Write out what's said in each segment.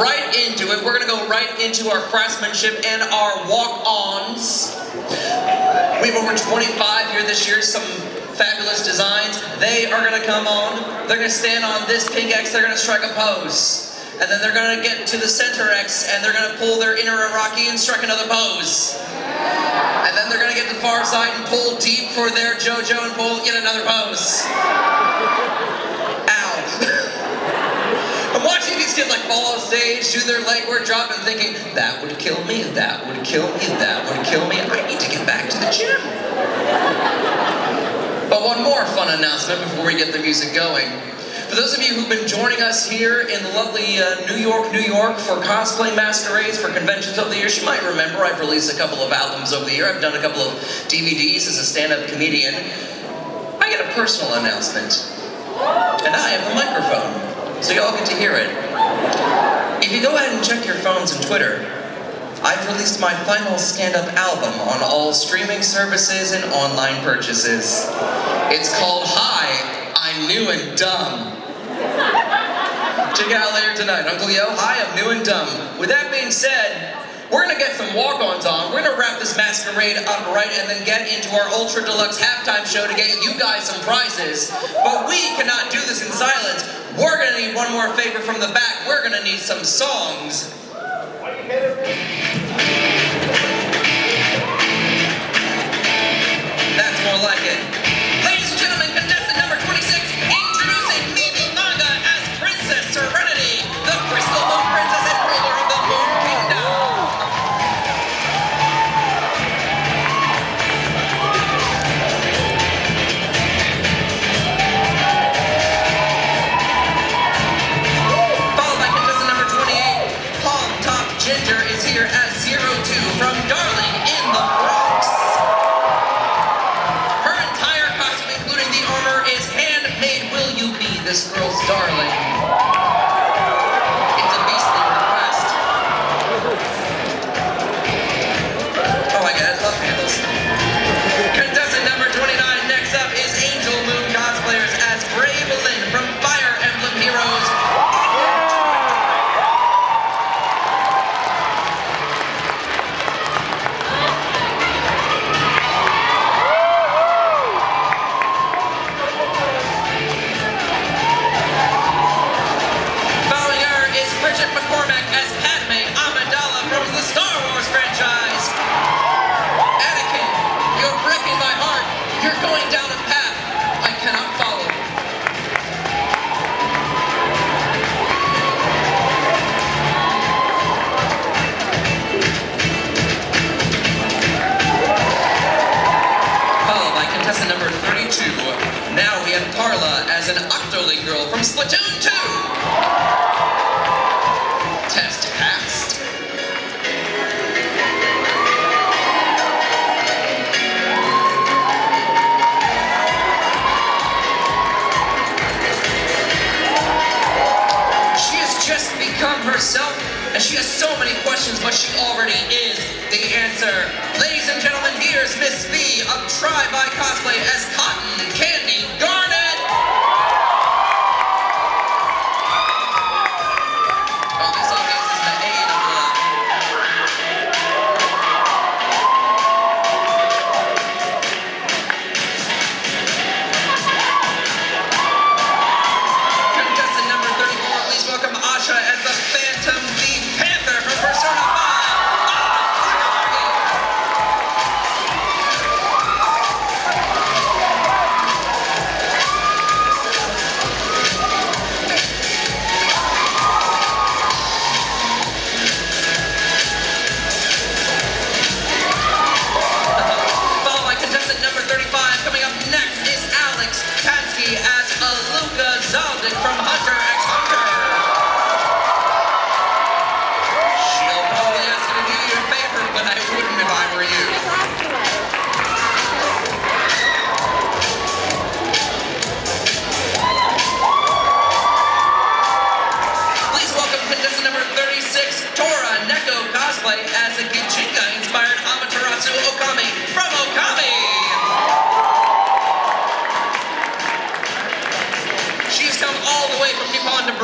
right into it. We're gonna go right into our craftsmanship and our walk-ons. We have over 25 here this year, some fabulous designs. They are gonna come on. They're gonna stand on this pink X, they're gonna strike a pose. And then they're gonna get to the center X and they're gonna pull their inner Iraqi and strike another pose. And then they're gonna get to the far side and pull deep for their JoJo and pull yet another pose. Kids like fall off stage, do their leg work, drop, and thinking, that would kill me, that would kill me, that would kill me. I need to get back to the gym. But one more fun announcement before we get the music going. For those of you who've been joining us here in lovely uh, New York, New York for cosplay masquerades, for conventions over the years, you might remember I've released a couple of albums over the year. I've done a couple of DVDs as a stand-up comedian. I get a personal announcement. And I have the microphone, so y'all get to hear it. If you go ahead and check your phones and Twitter, I've released my final stand-up album on all streaming services and online purchases. It's called Hi, I'm New and Dumb. Check it out later tonight. Uncle Yo, hi, I'm New and Dumb. With that being said, we're gonna get some walk-ons on. We're gonna wrap this masquerade up right and then get into our ultra deluxe halftime show to get you guys some prizes. But we cannot do this in silence. We're gonna need one more favor from the back. We're gonna need some songs. That's more like it. This girl's darling?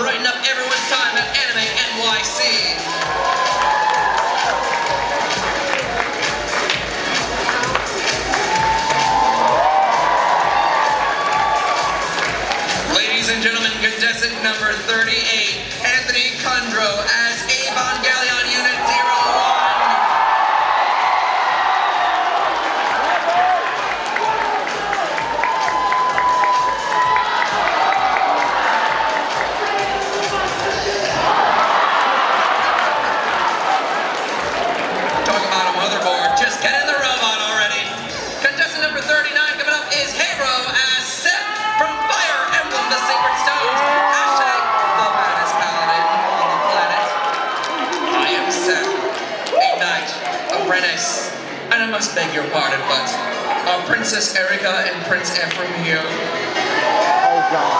Brighten up everyone's time Princess Eirika and Prince Ephraim here. Oh, God.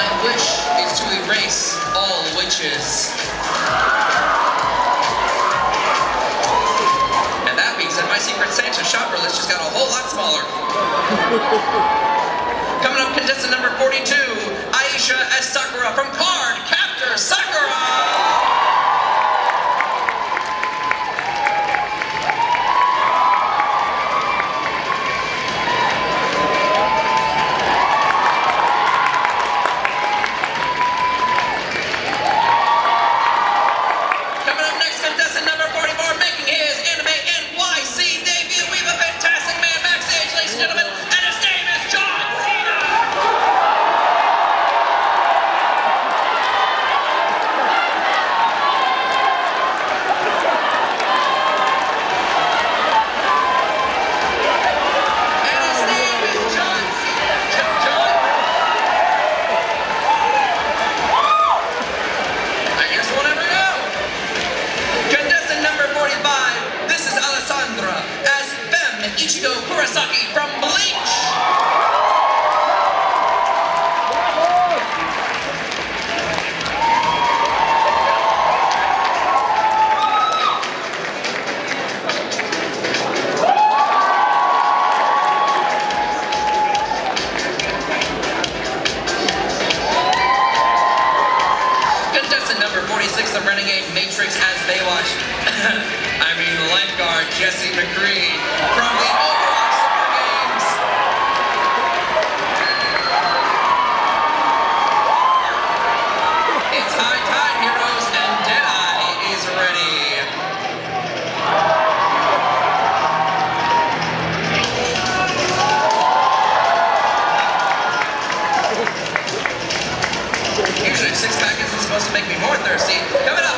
My wish is to erase all witches. And that means that my Secret Santa shopper list just got a whole lot smaller. Coming up, contestant number 42, Aisha S. Sakura from Card Captor Sakura! I mean lifeguard Jesse McCree from the Overwatch Summer Games. It's high tide, heroes, and Deadeye is ready. Usually six packets is supposed to make me more thirsty. Coming up.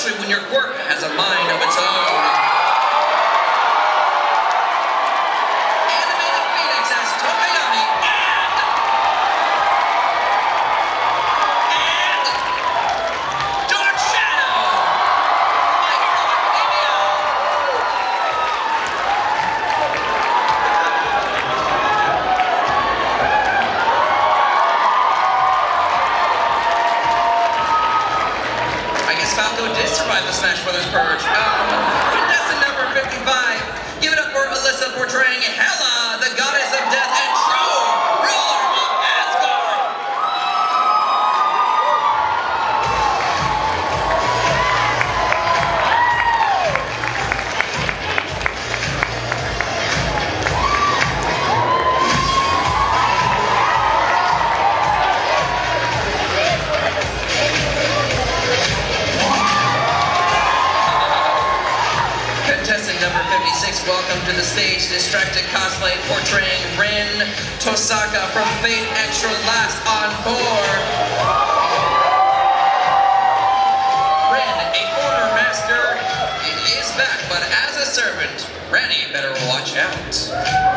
especially when your work has Smash Brothers program. stage distracted cosplay portraying Rin Tosaka from Fate Extra Last Encore. Rin, a former master, is back, but as a servant, Rennie better watch out.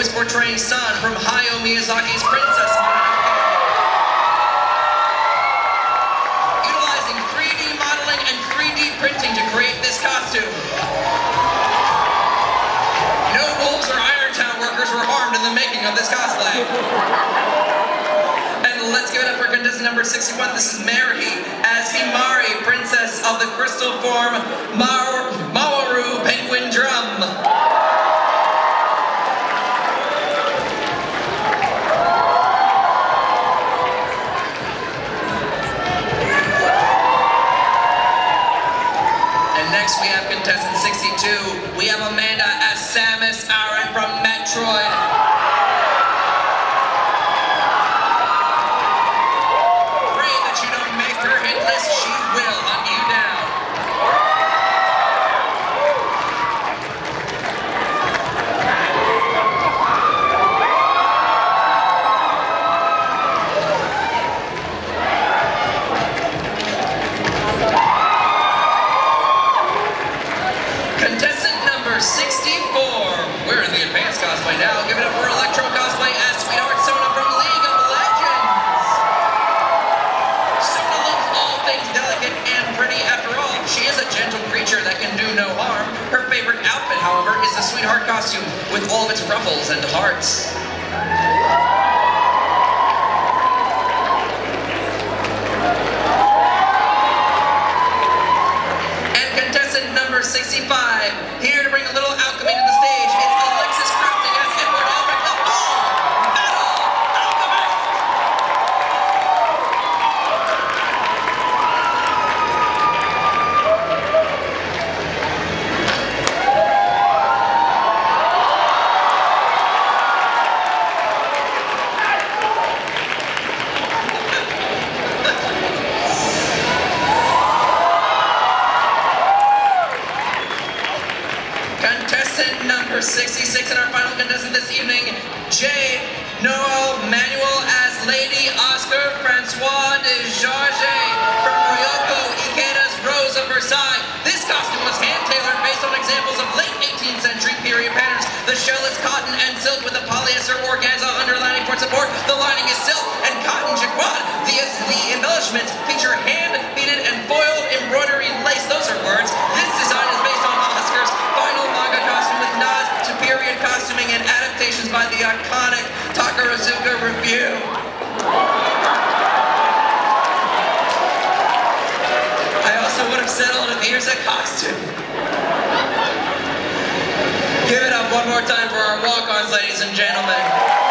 who is portraying San from Hayao Miyazaki's Princess Mononoke. Utilizing 3D modeling and 3D printing to create this costume. No wolves or Iron Town workers were harmed in the making of this cosplay. and let's give it up for contestant number 61. This is Mary as Himari, Princess of the Crystal Form and hearts. Examples of late 18th century period patterns. The shell is cotton and silk with a polyester organza underlining for support. The lining is silk and cotton jacquard. The, the embellishments feature hand-beaded and foiled embroidery lace. Those are words. This design is based on Oscar's final manga costume with nods to period costuming and adaptations by the iconic Takarazuka Revue. I also would have settled if here's a costume. one more time for our walk-ons, ladies and gentlemen.